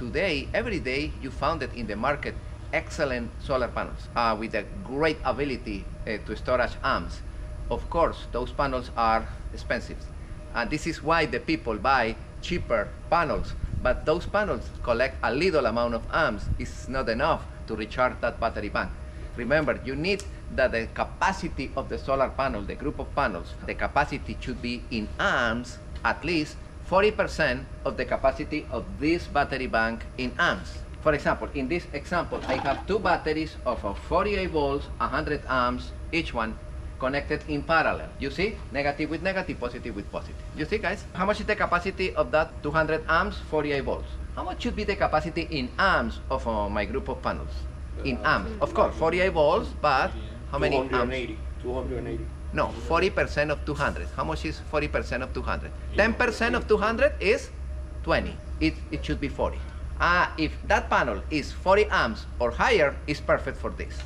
today, every day, you found it in the market excellent solar panels uh, with a great ability uh, to storage amps. Of course, those panels are expensive. And this is why the people buy cheaper panels. But those panels collect a little amount of amps. It's not enough to recharge that battery bank. Remember, you need that the capacity of the solar panel, the group of panels, the capacity should be in amps at least 40% of the capacity of this battery bank in amps. For example, in this example, I have two batteries of a 48 volts, 100 amps each one connected in parallel. You see? Negative with negative, positive with positive. You see, guys? How much is the capacity of that 200 amps, 48 volts? How much should be the capacity in amps of uh, my group of panels? In amps. Of course, 48 volts, but how many amps? 280. 280. No, 40% of 200. How much is 40% of 200? 10% of 200 is 20. It, it should be 40. Ah, if that panel is 40 amps or higher, it's perfect for this.